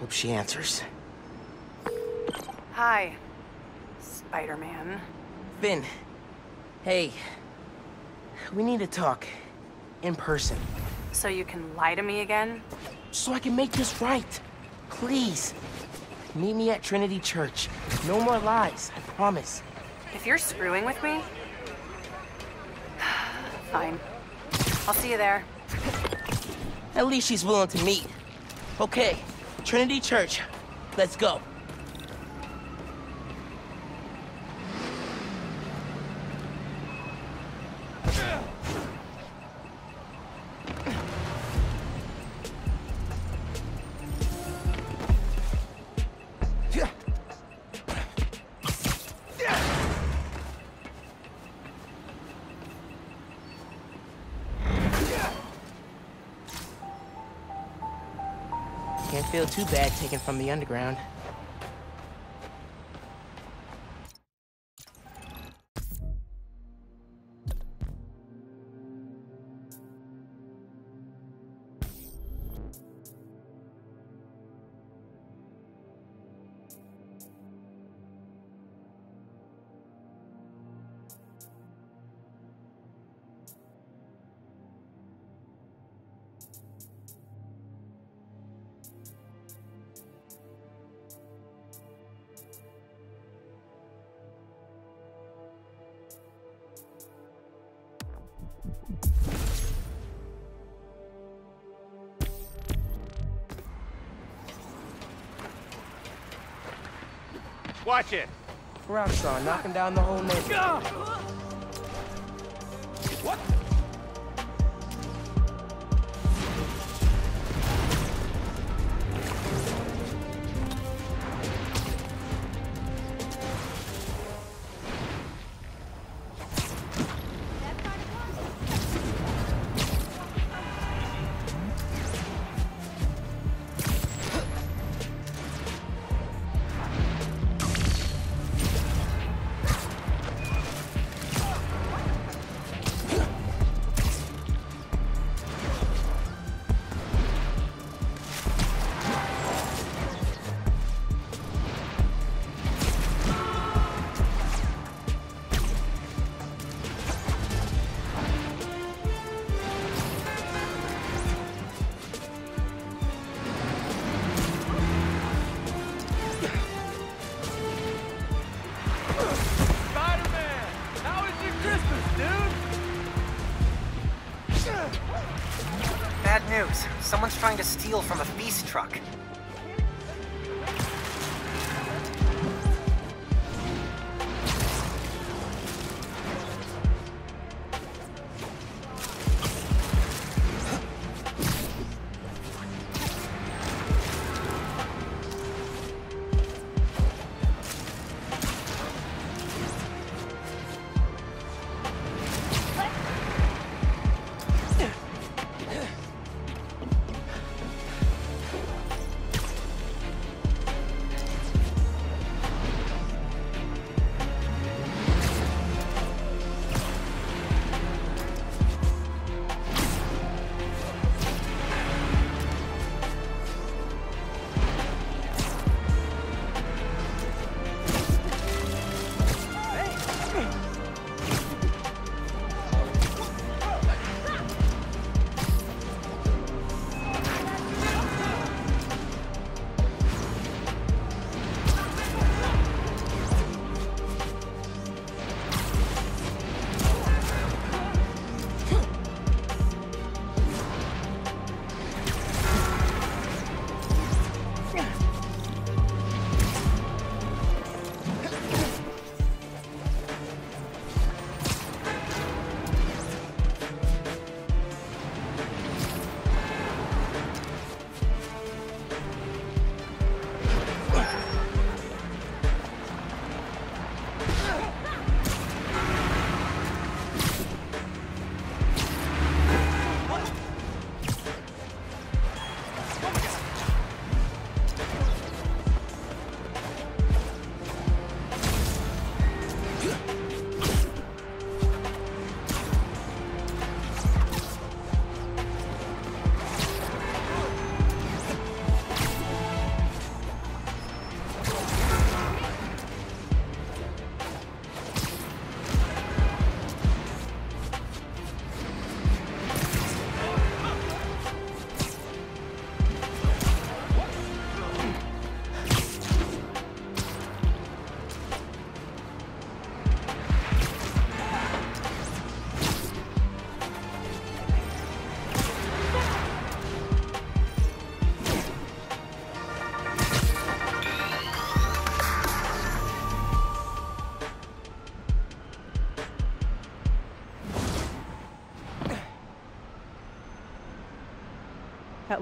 Hope she answers. Hi, Spider-Man. Phin. Hey. We need to talk. In person. So you can lie to me again? So I can make this right. Please. Meet me at Trinity Church. No more lies, I promise. If you're screwing with me... Fine. I'll see you there. At least she's willing to meet. Okay, Trinity Church. Let's go. Too bad taken from the underground. Watch it. Rockstar knocking down the whole neighborhood. What? Steal from a feast truck.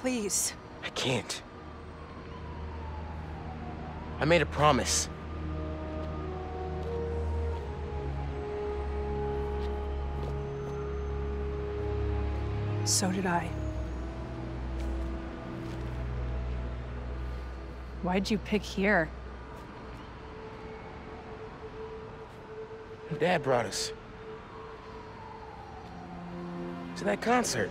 Please. I can't. I made a promise. So did I. Why'd you pick here? Dad brought us. To that concert.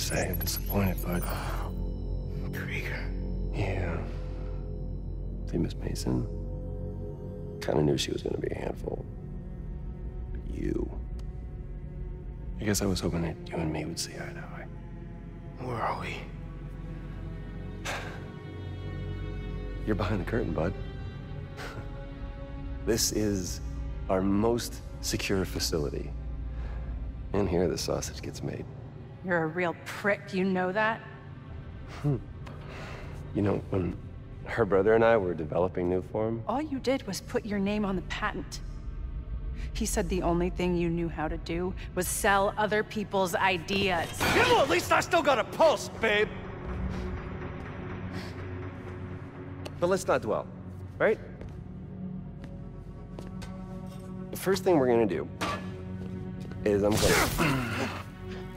Say, I'm disappointed, bud. Krieger. Yeah. See, Miss Mason? Kinda knew she was gonna be a handful. But you. I guess I was hoping that you and me would see eye to eye. Where are we? You're behind the curtain, bud. this is our most secure facility. And here the sausage gets made. You're a real prick, you know that? Hmm. You know, when her brother and I were developing Nuform, All you did was put your name on the patent. He said the only thing you knew how to do was sell other people's ideas. You know, at least I still got a pulse, babe. But let's not dwell, right? The first thing we're gonna do is I'm gonna.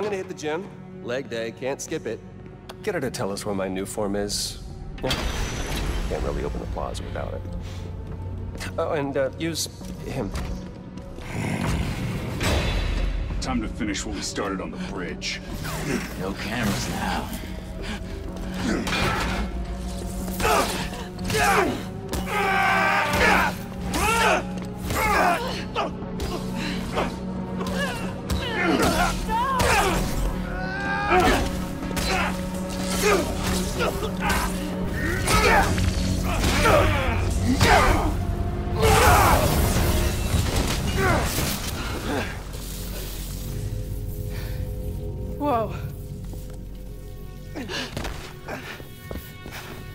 I'm gonna hit the gym. Leg day, can't skip it. Get her to tell us where my Nuform is. Yeah. Can't really open the plaza without it. Oh, and uh, use him. Time to finish what we started on the bridge. No cameras now.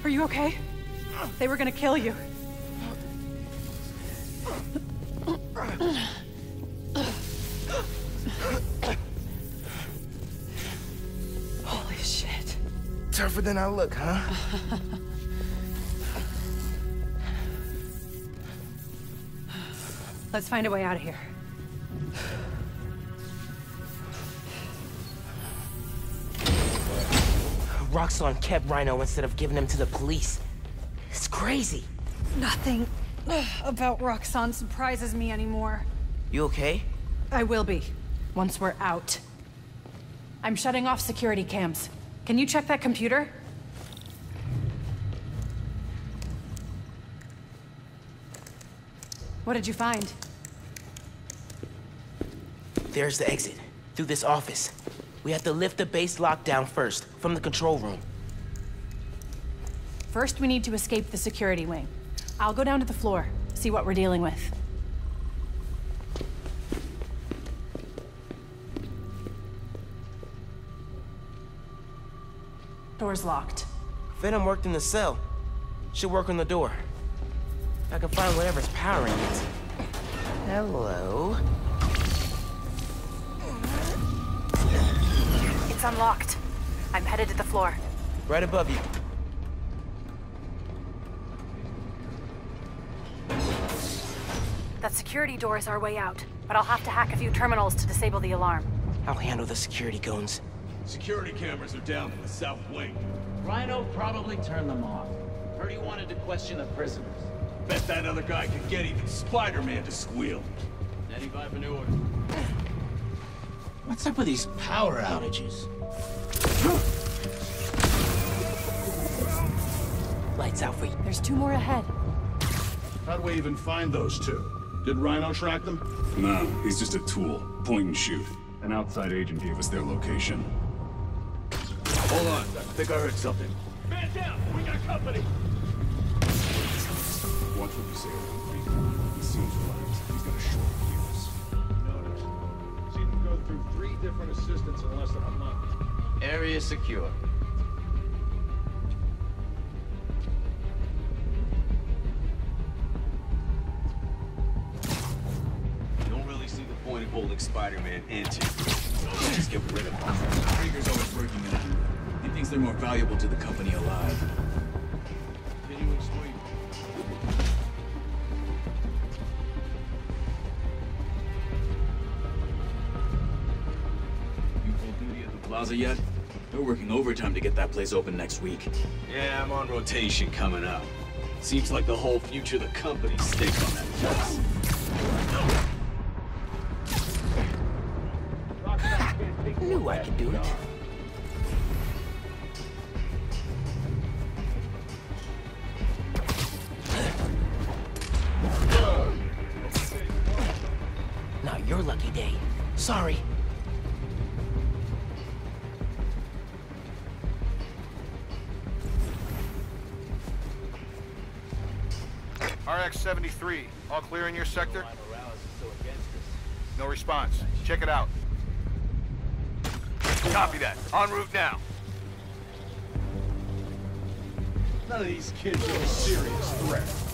Are you okay? They were gonna kill you. Holy shit. Tougher than I look, huh? Let's find a way out of here. Roxxon kept Rhino instead of giving him to the police. It's crazy. Nothing uh, about Roxxon surprises me anymore. You okay? I will be, once we're out. I'm shutting off security cams. Can you check that computer? What did you find? There's the exit. Through this office. We have to lift the base lockdown first, from the control room. First, we need to escape the security wing. I'll go down to the floor, see what we're dealing with. Door's locked. Venom worked in the cell. Should work on the door. I can find whatever's powering it. Hello? It's unlocked. I'm headed to the floor. Right above you. That security door is our way out, but I'll have to hack a few terminals to disable the alarm. I'll handle the security goons. Security cameras are down in the south wing. Rhino probably turned them off. Heard he wanted to question the prisoners. Bet that other guy could get even Spider-Man to squeal. 95 for new order. What's up with these power outages? Lights out for you. There's two more ahead. How'd we even find those two? Did Rhino track them? No, he's just a tool. Point and shoot. An outside agent gave us their location. Hold on, I think I heard something. Man down! We got company! Watch what you say around He seems relaxed. He's got a short fuse. No, no. Seen him go through three different assistants in less than a month. Area secure. Don't really see the point of holding Spider-Man into. Just get rid of him. Krieger's always working it out. He thinks they're more valuable to the company alive. Continuing sweep. You full duty at the plaza yet? Working overtime to get that place open next week. Yeah, I'm on rotation coming up. Seems like the whole future of the company's staked on that place. In your sector? No response. Check it out. Copy that. En route now. None of these kids are a serious threat.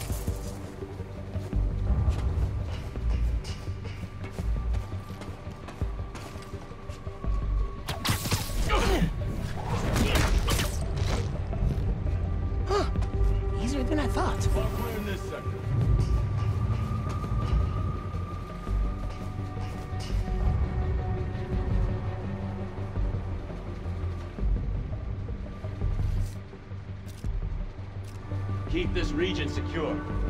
Secure.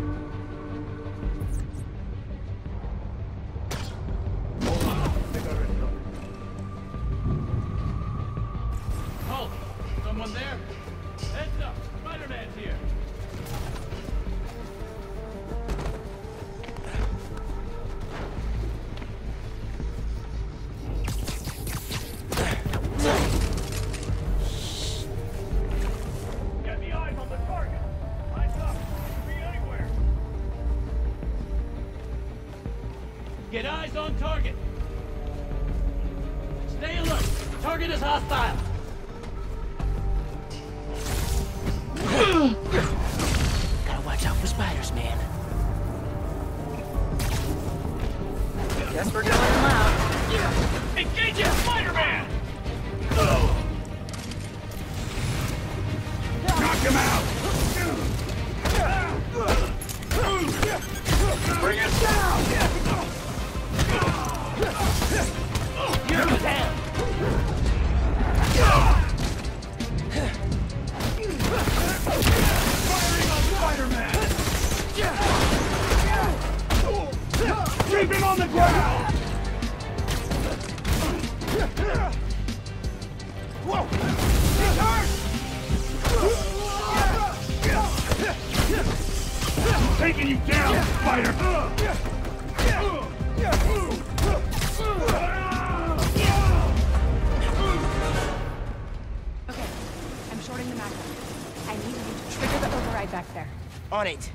Hostile! Gotta watch out for spiders, man. Guess we're going loud. Engage it, Spider-Man! Knock him out! Bring it down! Keep him on the ground! Whoa! He's hurt! Taking you down, Spider! Okay, I'm shorting the mag. I need you to trigger the override back there. On it.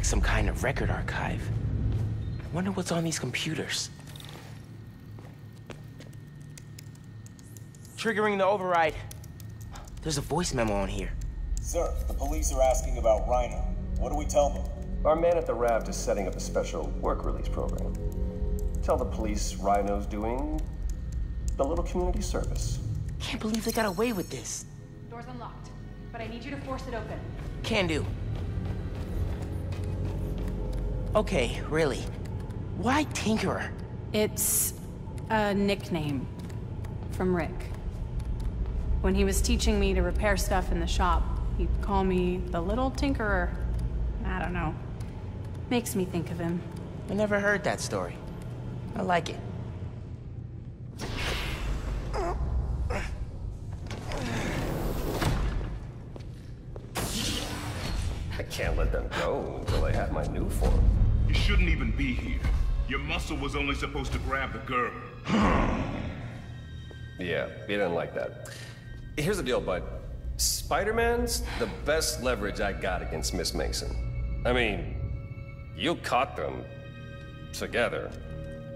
Like some kind of record archive. I wonder what's on these computers. Triggering the override. There's a voice memo on here. Sir, the police are asking about Rhino. What do we tell them? Our man at the raft is setting up a special work release program. Tell the police Rhino's doing a little community service. Can't believe they got away with this. Door's unlocked, but I need you to force it open. Can do. Okay, really. Why Tinkerer? It's a nickname from Rick. When he was teaching me to repair stuff in the shop, he'd call me the Little Tinkerer. I don't know. Makes me think of him. I never heard that story. I like it. Be here. Your muscle was only supposed to grab the girl. Yeah, he didn't like that. Here's the deal, bud. Spider-Man's the best leverage I got against Miss Mason. I mean, you caught them together.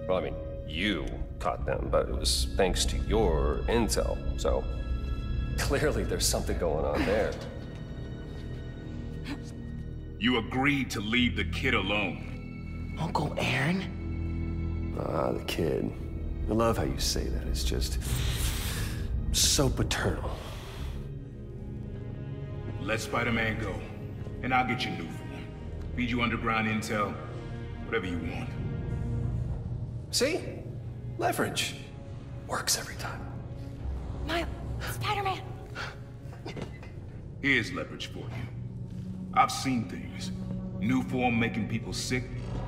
Well, I mean, you caught them, but it was thanks to your intel. So, clearly there's something going on there. You agreed to leave the kid alone. Uncle Aaron? Ah, the kid. I love how you say that. It's just so paternal. Let Spider-Man go, and I'll get you Nuform. Feed you underground intel, whatever you want. See? Leverage. Works every time. Miles, Spider-Man. Here's leverage for you. I've seen things. Nuform making people sick.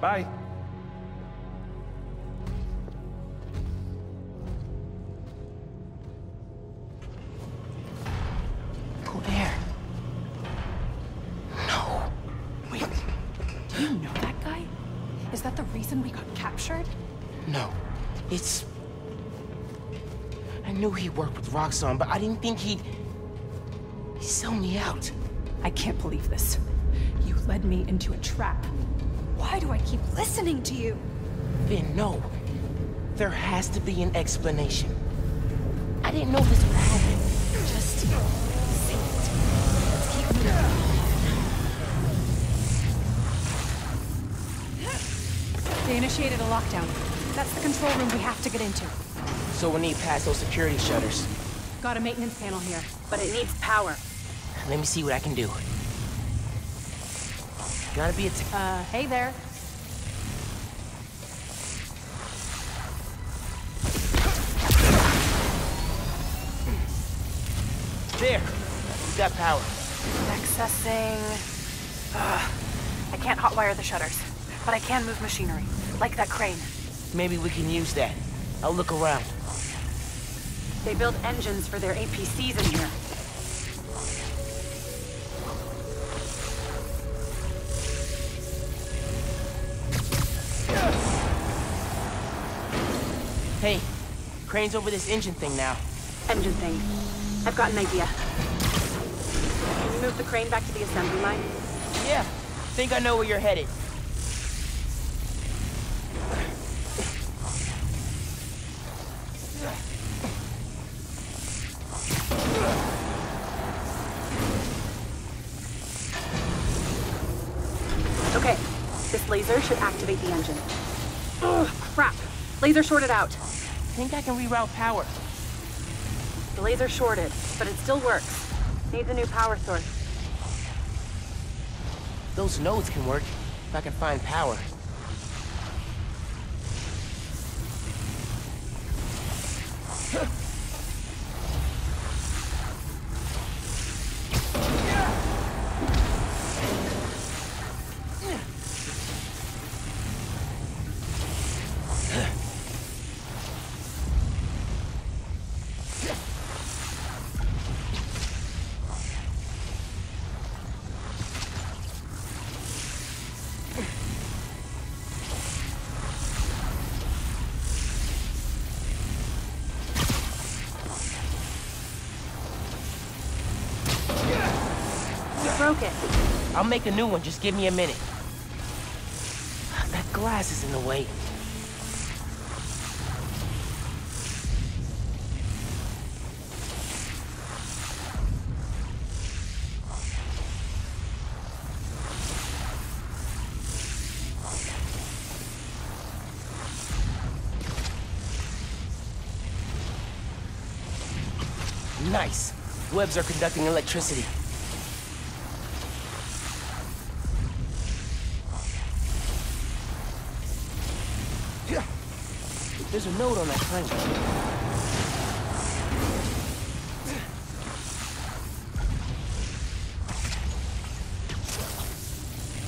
Bye. Uncle Aaron. No. Wait. Do you know that guy? Is that the reason we got captured? No. It's... I knew he worked with Roxxon, but I didn't think he'd... He'd sell me out. I can't believe this. You led me into a trap. Why do I keep listening to you? Phin, no. There has to be an explanation. I didn't know this would happen. Just say it. Let's keep moving. They initiated a lockdown. That's the control room we have to get into. So we need past those security shutters. Got a maintenance panel here. But it needs power. Let me see what I can do. Gotta be a t- Uh, hey there. There! We got power. Accessing... Ugh. I can't hotwire the shutters, but I can move machinery, like that crane. Maybe we can use that. I'll look around. They build engines for their APCs in here. Hey, Crane's over this engine thing now. Engine thing. I've got an idea. Can you move the crane back to the assembly line? Yeah. Think I know where you're headed. Okay, this laser should activate the engine. Ugh, crap. Laser shorted out. I think I can reroute power. The laser shorted, but it still works. Needs a new power source. Those nodes can work, if I can find power. Broke it. I'll make a new one, just give me a minute. That glass is in the way. Nice. Webs are conducting electricity. There's a note on that frame.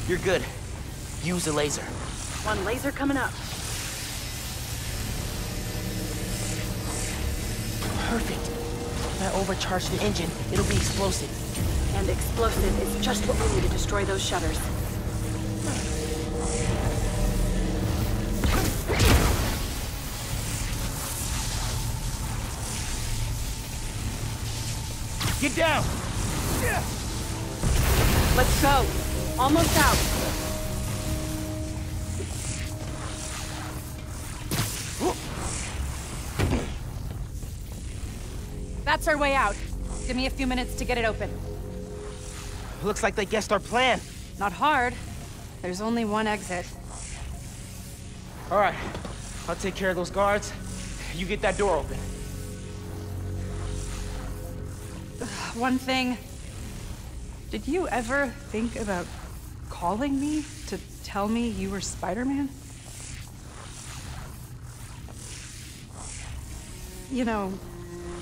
You're good. Use a laser. One laser coming up. Perfect. If I overcharge the engine, it'll be explosive. And explosive is just what we need to destroy those shutters. Get down! Let's go. Almost out. That's our way out. Give me a few minutes to get it open. Looks like they guessed our plan. Not hard. There's only one exit. All right. I'll take care of those guards. You get that door open. One thing. Did you ever think about calling me to tell me you were Spider-Man? You know,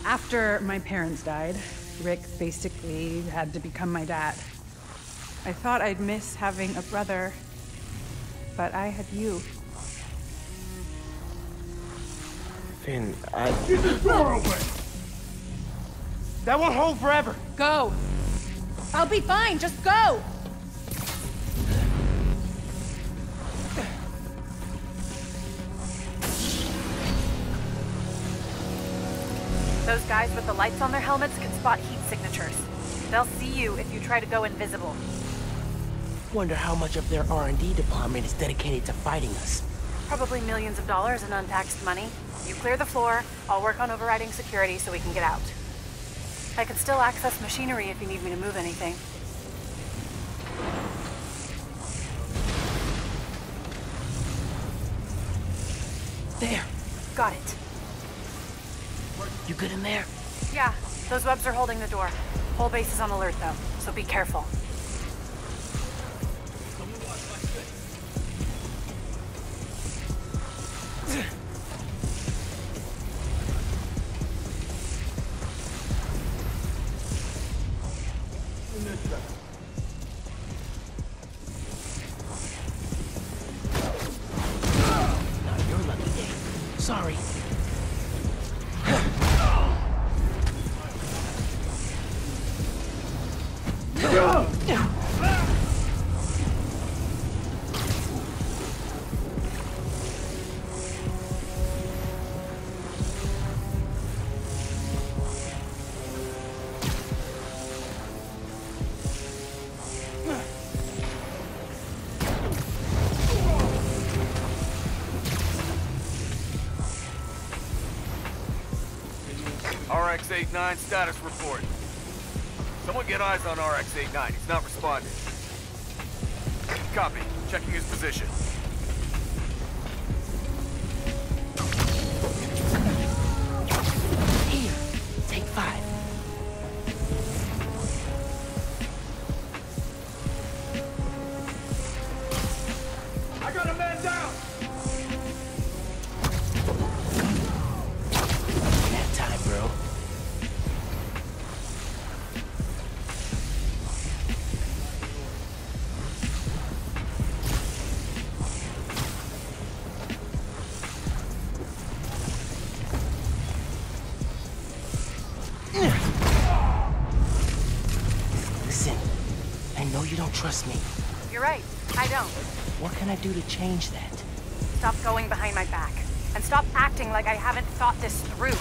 after my parents died, Rick basically had to become my dad. I thought I'd miss having a brother, but I had you. Phin, I... Get this door open! That won't hold forever. Go! I'll be fine, just go! Those guys with the lights on their helmets can spot heat signatures. They'll see you if you try to go invisible. Wonder how much of their R&D department is dedicated to fighting us. Probably millions of dollars in untaxed money. You clear the floor, I'll work on overriding security so we can get out. I can still access machinery if you need me to move anything. There. Got it. You good in there? Yeah, those webs are holding the door. Whole base is on alert though, so be careful. RX-89 status report. Someone get eyes on RX-89. He's not responding. Copy. Checking his position. Do to change that? Stop going behind my back. And stop acting like I haven't thought this through.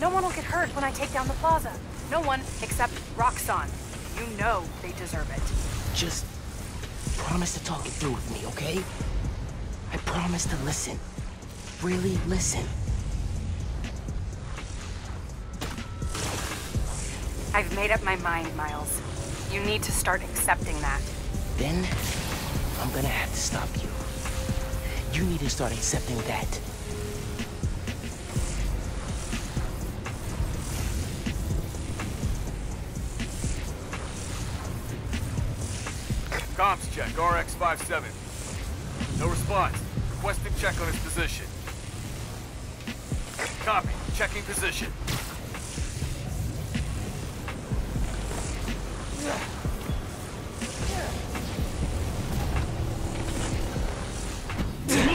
No one will get hurt when I take down the plaza. No one except Roxxon. You know they deserve it. Just promise to talk it through with me, okay? I promise to listen. Really listen. I've made up my mind, Miles. You need to start accepting that. Then, I'm gonna have to stop you. You need to start accepting that. Comms check, RX-57. No response. Requesting check on his position. Copy. Checking position.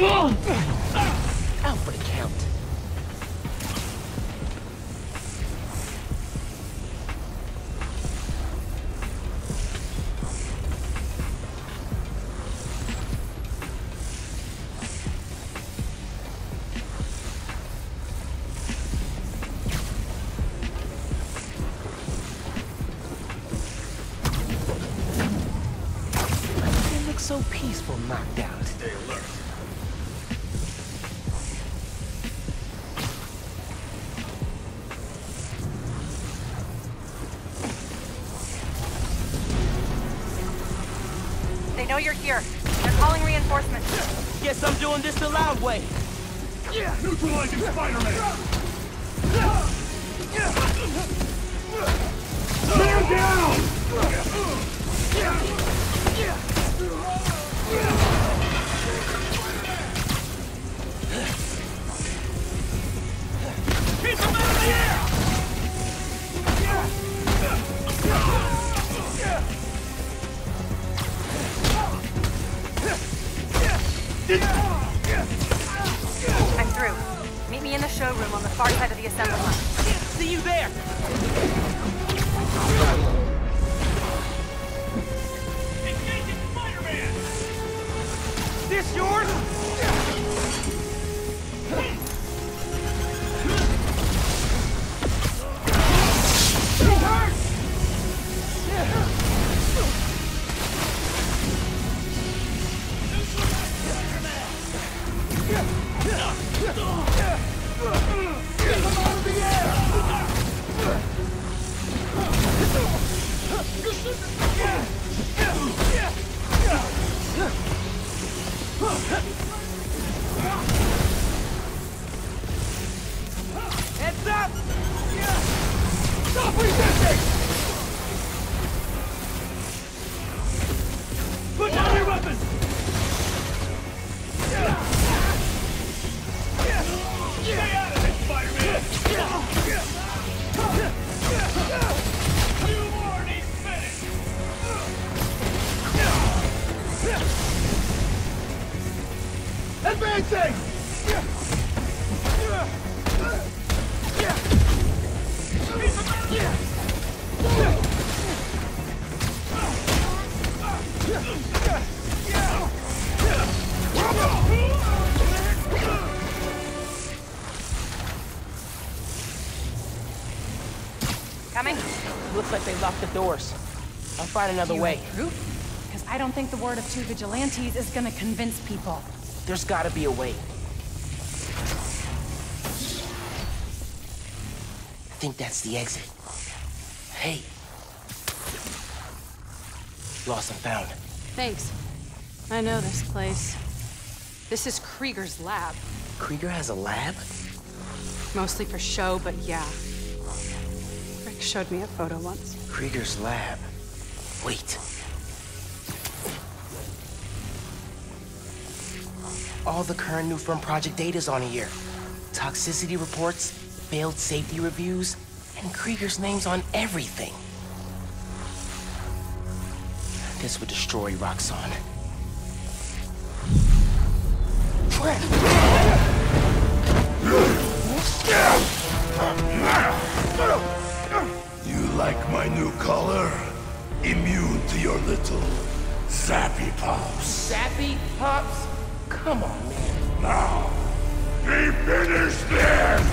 Out know you're here. They're calling reinforcements. Guess I'm doing this the loud way. Yeah. Neutralizing Spider-Man! Man down! I'm through. Meet me in the showroom on the far side of the assembly line. See you there! This yours? Doors. I'll find another way. Proof? Because I don't think the word of two vigilantes is gonna convince people. There's gotta be a way. I think that's the exit. Hey. Lost and found. Thanks. I know this place. This is Krieger's lab. Krieger has a lab? Mostly for show, but yeah. Showed me a photo once. Krieger's lab. Wait. All the current Nuform project data's on here. Toxicity reports, failed safety reviews, and Krieger's name's on everything. This would destroy Roxxon. You like my new color? Immune to your little zappy pops. Zappy Pops? Come on, man. Now, we finish this!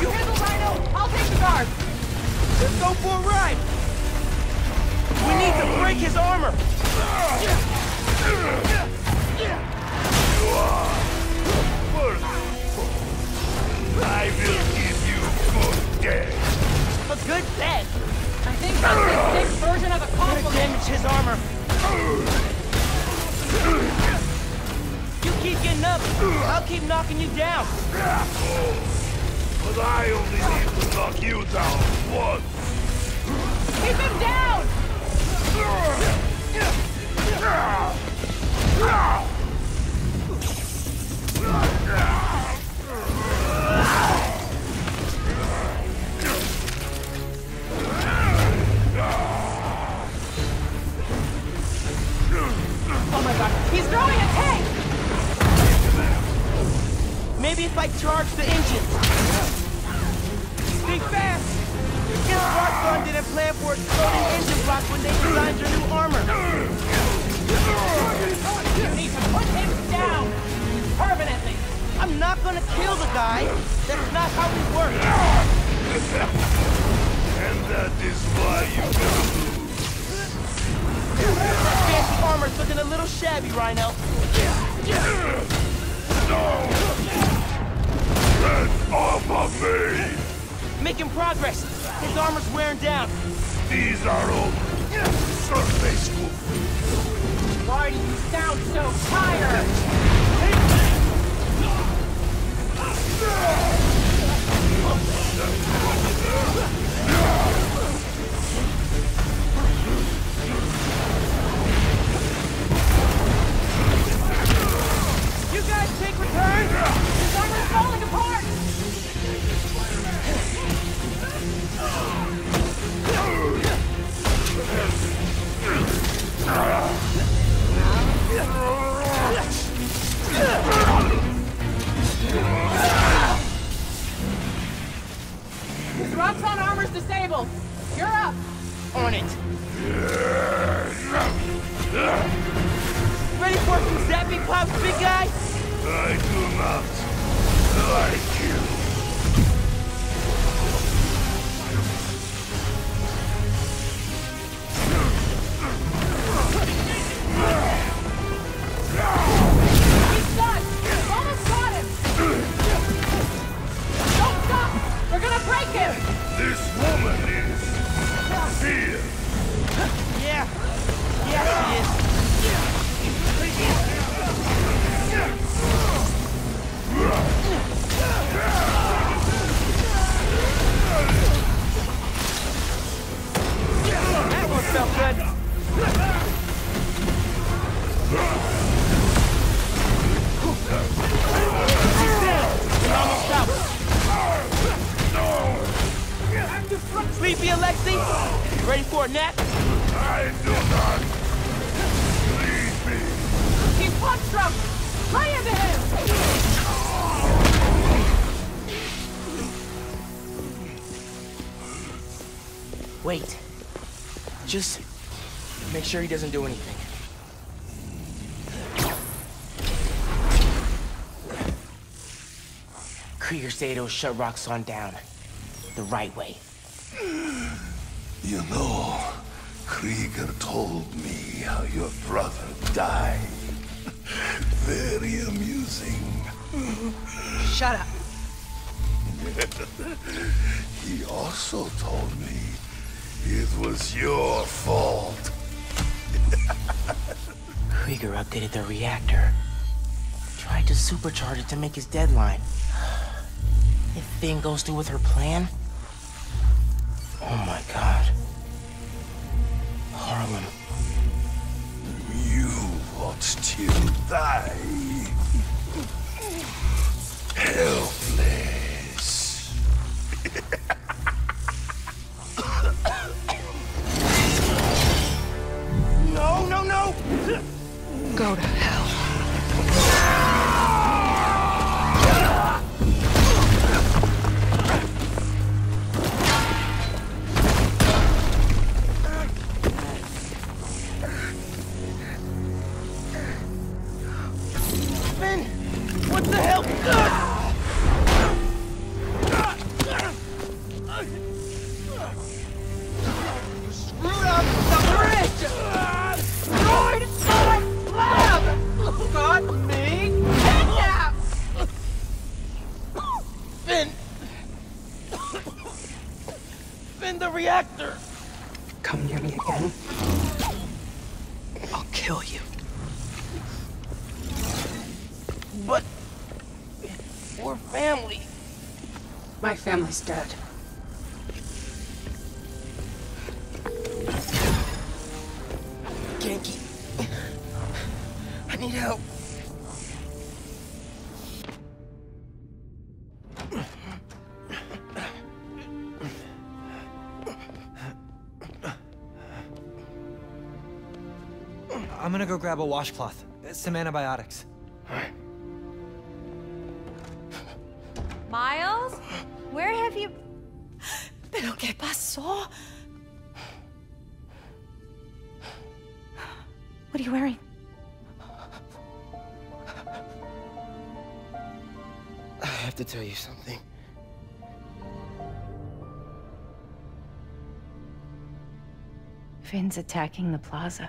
You handle Rhino! I'll take the guard! Let's go for a ride! We need to break his armor! Making progress. His armor's wearing down. These are all surface wounds. Why do you sound so tired? You guys take return. His armor's falling apart. Roxxon armor's disabled! You're up! On it. Ready for some zappy pops, big guy? I do not like sure he doesn't do anything. Krieger said it'll shut Roxxon down. The right way. You know, Krieger told me how your brother died. very amusing. Shut up. he also told me it was your fault. Krieger updated the reactor. Tried to supercharge it to make his deadline. If Phin goes through with her plan... Oh my god. Harlem. You want to die. Helpless. Go to hell. Reactor! Come near me again. I'll kill you. But... We're family. My family's dead. Ganke. I need help. Gonna go grab a washcloth, some antibiotics. Miles? Where have you... ¿Pero qué pasó? What are you wearing? I have to tell you something. Phin's attacking the plaza.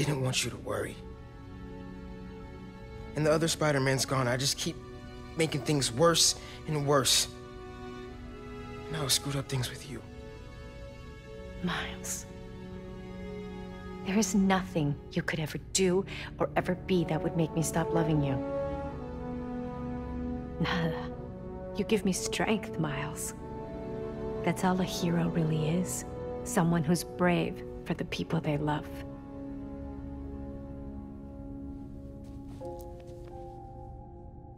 Didn't want you to worry. And the other Spider-Man's gone. I just keep making things worse and worse. Now I screwed up things with you. Miles. There is nothing you could ever do or ever be that would make me stop loving you. Nada. You give me strength, Miles. That's all a hero really is. Someone who's brave for the people they love.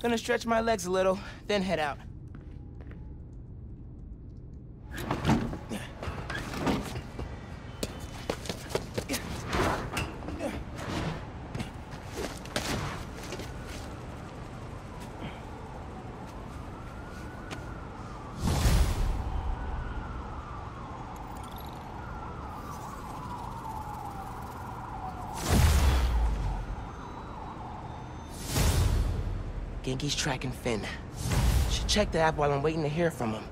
Gonna stretch my legs a little, then head out. Ganke's tracking Phin. Should check the app while I'm waiting to hear from him.